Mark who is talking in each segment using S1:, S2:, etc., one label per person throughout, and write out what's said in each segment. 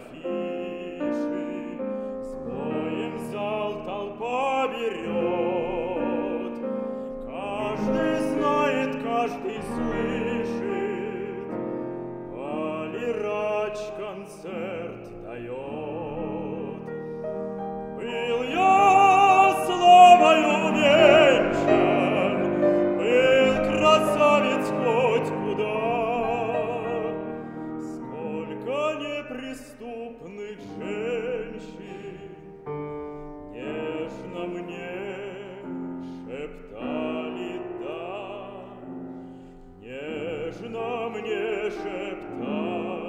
S1: афиши, с зал толпа берет. Каждый знает, каждый слышит, Валерач концерт дает. нежно мне шептать.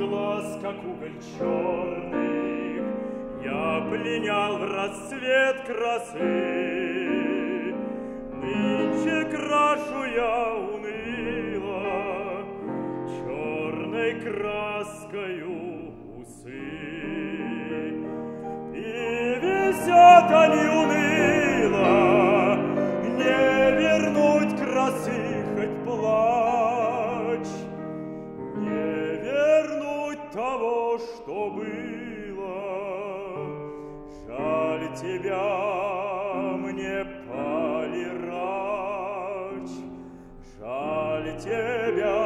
S1: глаз, как уголь черный, Я пленял в рассвет красы. что было. Жаль тебя мне, полирач, жаль тебя.